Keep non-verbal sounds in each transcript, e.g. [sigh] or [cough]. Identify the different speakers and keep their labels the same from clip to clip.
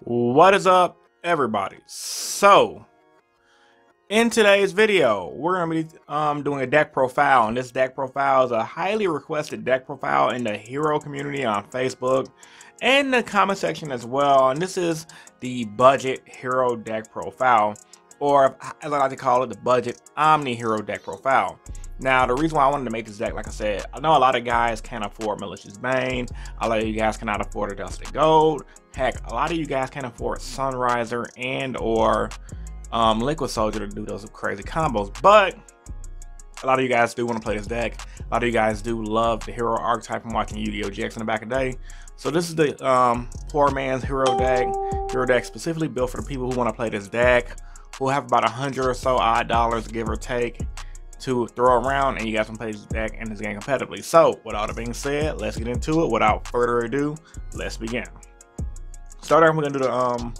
Speaker 1: What is up, everybody? So, in today's video, we're going to be um, doing a deck profile, and this deck profile is a highly requested deck profile in the hero community on Facebook and the comment section as well. And this is the budget hero deck profile, or as I like to call it, the budget omni hero deck profile. Now, the reason why I wanted to make this deck, like I said, I know a lot of guys can't afford Malicious Bane. A lot of you guys cannot afford a Dusted Gold. Heck, a lot of you guys can't afford Sunriser and or um, Liquid Soldier to do those crazy combos. But a lot of you guys do want to play this deck. A lot of you guys do love the hero archetype from watching Yu-Gi-Oh! GX in the back of the day. So this is the um, poor man's hero deck. Hero deck specifically built for the people who want to play this deck, who have about a hundred or so odd dollars, give or take to throw around and you guys can play this deck in this game competitively. So with all that being said, let's get into it. Without further ado, let's begin. Start off, we're gonna do the um,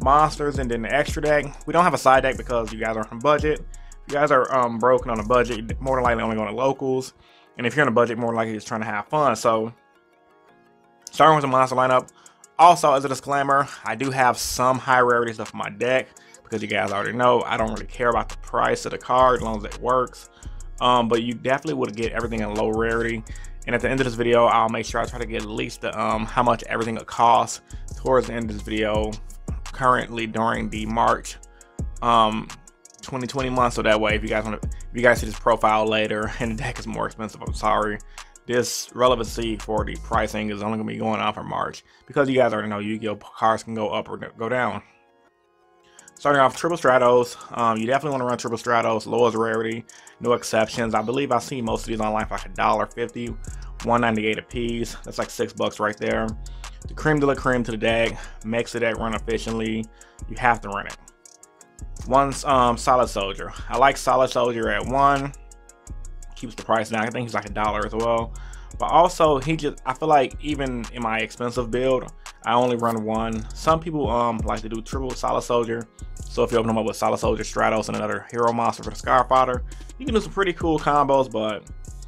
Speaker 1: monsters and then the extra deck. We don't have a side deck because you guys are on budget. If you guys are um, broken on a budget, more than likely only going to locals. And if you're on a budget, more likely just trying to have fun. So starting with the monster lineup. Also, as a disclaimer, I do have some high rarity stuff in my deck because you guys already know I don't really care about the price of the card as long as it works. Um, but you definitely would get everything in low rarity. And at the end of this video, I'll make sure I try to get at least the, um, how much everything will cost towards the end of this video currently during the March um, 2020 month. So that way, if you guys want to, if you guys see this profile later [laughs] and the deck is more expensive, I'm sorry. This relevancy for the pricing is only going to be going on for March because you guys already know Yu-Gi-Oh cards can go up or go down. Starting off Triple Stratos, um, you definitely want to run Triple Stratos, lowest rarity, no exceptions. I believe I've seen most of these online for like a dollar fifty, 198 a piece. That's like six bucks right there. The cream de la cream to the deck makes the deck run efficiently. You have to run it. One um, Solid Soldier. I like Solid Soldier at one. Keeps the price down. I think he's like a dollar as well. But also, he just, I feel like even in my expensive build, I only run one. Some people um like to do triple Solid Soldier. So if you open them up with Solid Soldier, Stratos, and another hero monster for the Scarfighter, you can do some pretty cool combos, but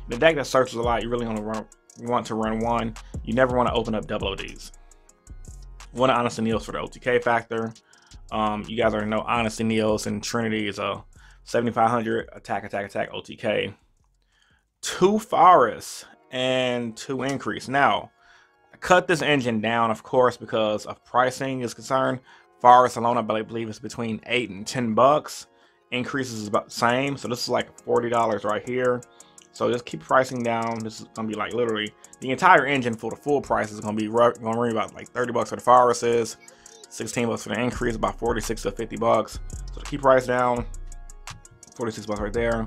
Speaker 1: the deck that searches a lot, you really only run, want to run one. You never want to open up double ODs. One Honesty Neos for the OTK factor. Um, you guys already know Honesty Neos and Trinity is a 7500 attack, attack, attack OTK. Two Forest and two Increase. Now, cut this engine down, of course, because of pricing is concerned. Forest alone, I believe, is between eight and ten bucks. Increases is about the same, so this is like forty dollars right here. So just keep pricing down. This is gonna be like literally the entire engine for the full price is gonna be gonna run about like thirty bucks for the Forest is, sixteen bucks for the increase, about forty six to fifty bucks. So to keep price down, forty six bucks right there.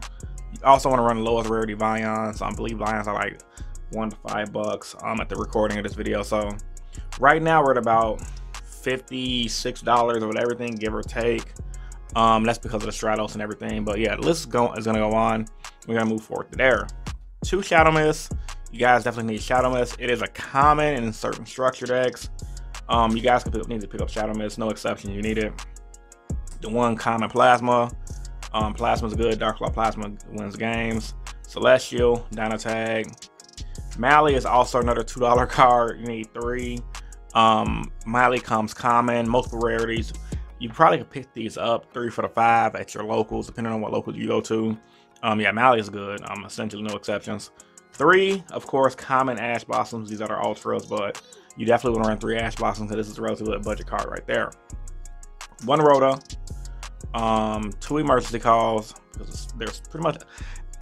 Speaker 1: You also want to run the lowest rarity Vyons. So I believe Vyons are like one to five bucks um, at the recording of this video. So right now we're at about $56 or whatever thing, give or take. Um, that's because of the Stratos and everything. But yeah, the list is, go is gonna go on. We're gonna move forward to there. Two Shadow Mist. You guys definitely need Shadow Mist. It is a common in certain structure decks. Um, you guys can pick up, need to pick up Shadow Mist, no exception, you need it. The one common Plasma. Um, Plasma's good, Dark Claw Plasma wins games. Celestial, Dynatag. Mally is also another $2 card. You need three. Um, Mally comes common, multiple rarities. You probably could pick these up three for the five at your locals, depending on what locals you go to. Um, yeah, Mally is good. Um, essentially no exceptions. Three, of course, common Ash Blossoms. These are the ultras, but you definitely want to run three Ash Blossoms because this is a relatively budget card right there. One Rota, um, two emergency calls because there's pretty much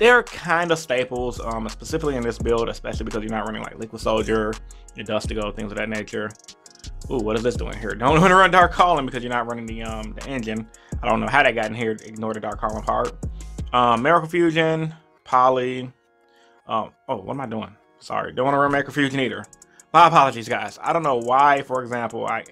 Speaker 1: they're kind of staples, um, specifically in this build, especially because you're not running like Liquid Soldier, your Dustigo, things of that nature. Ooh, what is this doing here? Don't [laughs] want to run Dark Calling because you're not running the um the engine. I don't know how that got in here. Ignore the Dark Calling part. Um, Miracle Fusion, Poly. Um, oh, what am I doing? Sorry, don't want to run Miracle Fusion either. My apologies, guys. I don't know why, for example, I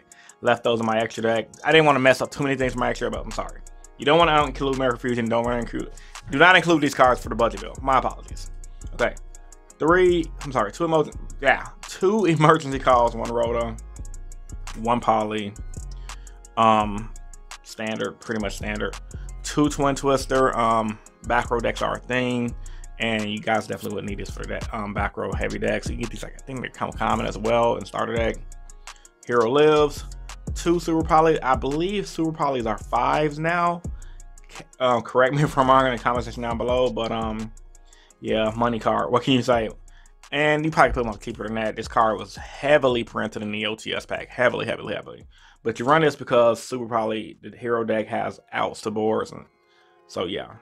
Speaker 1: left those in my extra deck. I didn't want to mess up too many things from my extra, but I'm sorry. You don't want to include Miracle Fusion. Don't want to include do not include these cards for the budget bill. My apologies. Okay. Three, I'm sorry, two emoji, yeah, two [laughs] emergency calls, one Rota, one Poly, um, standard, pretty much standard. Two Twin Twister, um, back row decks are a thing, and you guys definitely would need this for that um, back row heavy deck. So you get these, like, I think they're kind of common as well in starter deck. Hero Lives, two super polys. I believe super polys are fives now. Um, correct me [laughs] if I'm wrong in the comment section down below, but um, yeah, money card. What can you say? And you probably put them cheaper than that. This card was heavily printed in the OTS pack, heavily, heavily, heavily. But you run this because Super Poly, the hero deck has outs to boards, and so yeah.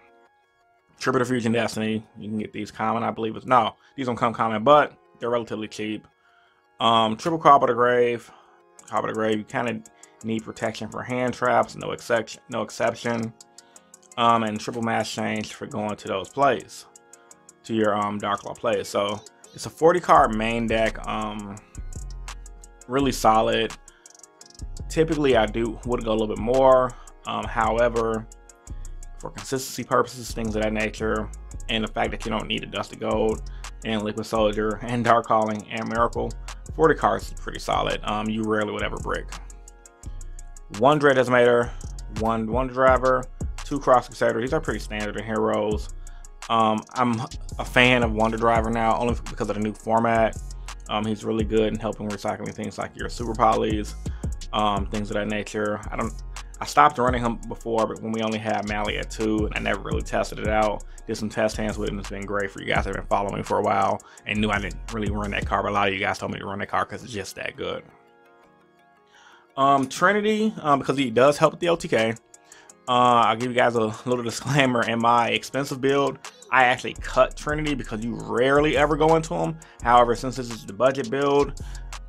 Speaker 1: Triple Fusion Destiny, you can get these common, I believe it's no, these don't come common, but they're relatively cheap. Um, triple by the Grave, by the Grave, you kind of need protection for hand traps, no exception, no exception. Um, and triple mass change for going to those plays, to your um Dark Law plays. So it's a 40 card main deck, um, really solid. Typically, I do would go a little bit more. Um, however, for consistency purposes, things of that nature, and the fact that you don't need a Dusty Gold and Liquid Soldier [laughs] and Dark Calling and Miracle, 40 cards is pretty solid. Um, you rarely would ever break. One Dread Decimator, one Wonder Driver, two Cross Crusader. These are pretty standard in heroes. Um, I'm a fan of Wonder Driver now, only because of the new format. Um, he's really good in helping recycling things like your super polys, um, things of that nature. I don't I stopped running him before, but when we only had Mally at two, and I never really tested it out. Did some test hands with it, and it's been great for you guys that have been following me for a while and knew I didn't really run that car, but a lot of you guys told me to run that car because it's just that good. Um, Trinity, um, because he does help with the OTK. Uh, I'll give you guys a little [laughs] disclaimer. In my expensive build, I actually cut Trinity because you rarely ever go into them. However, since this is the budget build,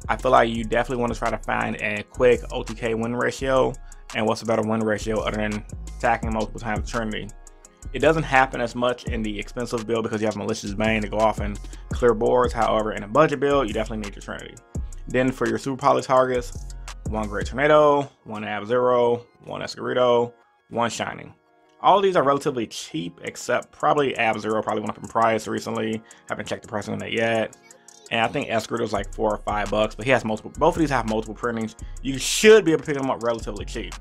Speaker 1: I feel like you definitely want to try to find a quick OTK win ratio and what's a better win ratio other than attacking multiple times Trinity. It doesn't happen as much in the expensive build because you have Malicious Bane to go off and clear boards. However, in a budget build, you definitely need your Trinity. Then for your Super Poly targets, one Great Tornado, one Ab Zero, one Escuridao, one Shining. All these are relatively cheap, except probably Ab Zero probably went up in price recently. Haven't checked the pricing on that yet. And I think Escort was like four or five bucks, but he has multiple. Both of these have multiple printings. You should be able to pick them up relatively cheap.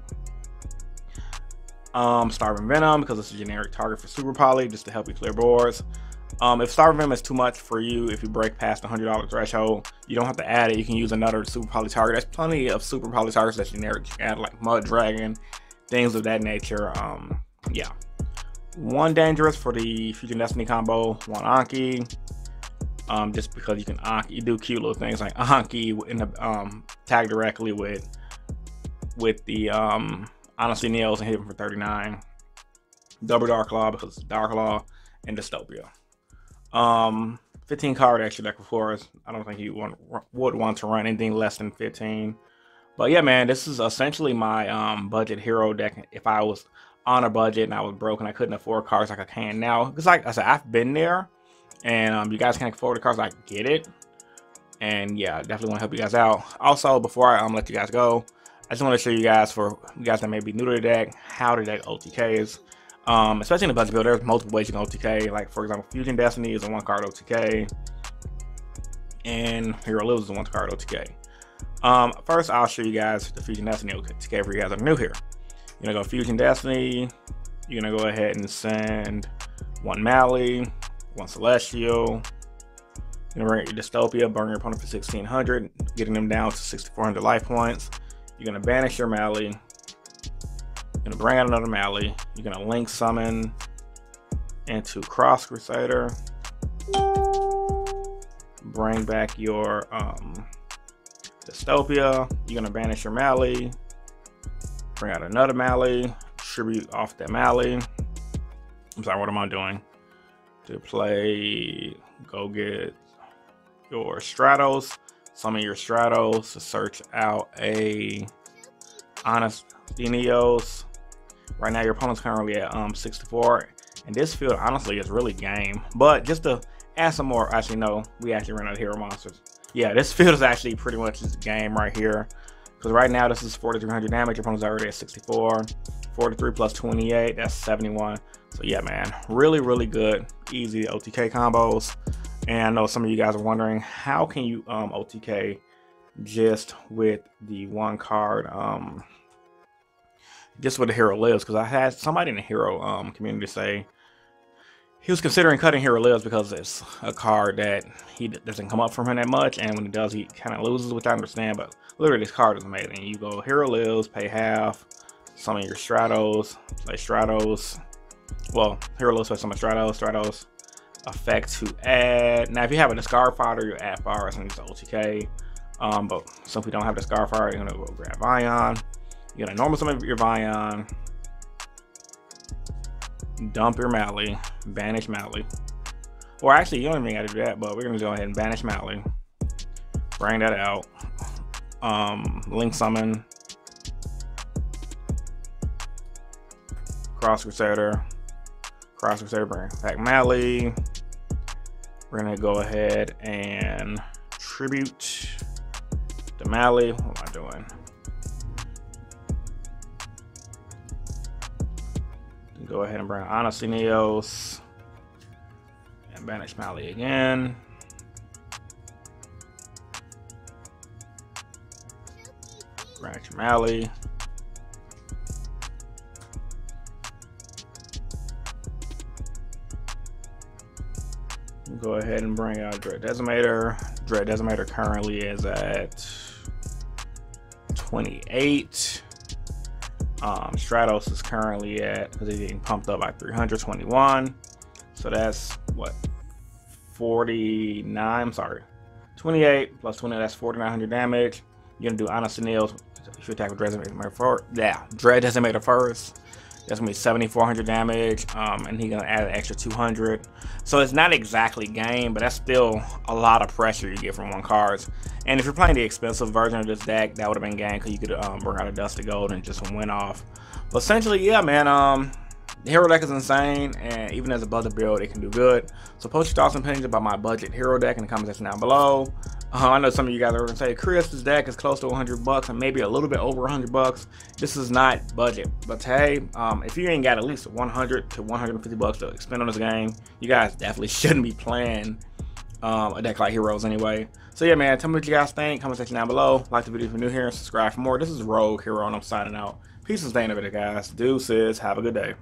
Speaker 1: Um, Starving Venom because it's a generic target for Super Poly just to help you clear boards. Um, if Starving Venom is too much for you, if you break past the $100 threshold, you don't have to add it. You can use another Super Poly target. There's plenty of Super Poly targets that's generic. You can add like Mud Dragon, things of that nature. Um, yeah. One Dangerous for the Fusion Destiny combo, one Anki, um, just because you can Anki, you do cute little things like Anki in the um, tag directly with with the um, honestly Nails and hit him for 39. Double Dark Law because Dark Law and Dystopia. Um, 15 card extra deck before us. I don't think you want, would want to run anything less than 15. But yeah, man, this is essentially my um, budget hero deck. If I was on a budget and I was broke and I couldn't afford cards like I can now, because like I said, I've been there and um, you guys can't afford the cards, I get it. And yeah, definitely want to help you guys out. Also, before I um, let you guys go, I just want to show you guys, for you guys that may be new to the deck, how the deck OTKs. Um, especially in the budget build, there's multiple ways you can OTK. Like, for example, Fusion Destiny is a one card OTK. And Hero Lives is a one card OTK. Um, first, I'll show you guys the Fusion Destiny okay, for you guys are new here. You're to go Fusion Destiny. You're to go ahead and send one Mally, one Celestial. You're gonna bring your Dystopia, burn your opponent for 1600, getting them down to 6400 life points. You're gonna banish your Mally. You're gonna bring out another Mally. You're gonna link summon into Cross Crusader. Bring back your um, Dystopia. You're gonna banish your Mally. Bring out another Mally. Tribute off that Mally. I'm sorry, what am I doing? to play, go get your Stratos, summon your Stratos to search out a Honest Denios. Right now, your opponent's currently at um 64, and this field honestly is really game. But just to add some more, actually no, we actually ran out of hero monsters. Yeah, this field is actually pretty much this game right here. Because right now this is 4300 damage, your opponent's already at 64. 43 plus 28, that's 71. So yeah, man, really, really good, easy OTK combos. And I know some of you guys are wondering, how can you um, OTK just with the one card, um, just with the hero lives? Because I had somebody in the hero um, community say, he was considering cutting Hero Lives because it's a card that he doesn't come up from him that much, and when he does, he kind of loses, which I understand. But literally, this card is amazing. You go Hero Lives, pay half, some of your Stratos, play Stratos. Well, Hero Lives play some of Stratos, Stratos. Effect to add. Now, if you have a discard fodder, you add fire, the OTK. Um, but since we don't have discard fire, you're gonna go grab Ion. You're gonna normal summon your Vyon, dump your Mally, banish Mally. Or actually, you don't even gotta do that, but we're gonna go ahead and banish Mally. Bring that out. Um, link summon. Cross Crusader. Cross Crusader, bring back Mally. We're gonna go ahead and tribute the Mally. What am I doing? Go ahead and bring Honesty Neos. And banish Mally again. Banish Mally. Go ahead and bring out Dread Decimator. Dread Decimator currently is at 28. Um, Stratos is currently at, because he's getting pumped up by 321. So that's what, 49, I'm sorry, 28 plus 20, that's 4,900 damage. You're gonna do Honest Nails if you attack with Dread Decimator first. Yeah, Dread Decimator first. That's gonna be 7,400 damage, um, and he's gonna add an extra 200. So it's not exactly game, but that's still a lot of pressure you get from one card. And if you're playing the expensive version of this deck, that would have been game because you could um, bring out a Dust of Gold and just win off. But essentially, yeah, man, um, hero deck is insane, and even as a budget build, it can do good. So post your thoughts and opinions about my budget hero deck in the comment section down below. Uh, I know some of you guys are gonna say, Chris, this deck is close to 100 bucks and maybe a little bit over 100 bucks. This is not budget, but hey, um, if you ain't got at least 100 to 150 bucks to spend on this game, you guys definitely [laughs] shouldn't be playing um, a deck like Heroes anyway. So yeah, man, tell me what you guys think. Comment section down below. Like the video if you're new here and subscribe for more. This is Rogue Hero, and I'm signing out. Peace and stay in a bit, guys. Deuces. Have a good day.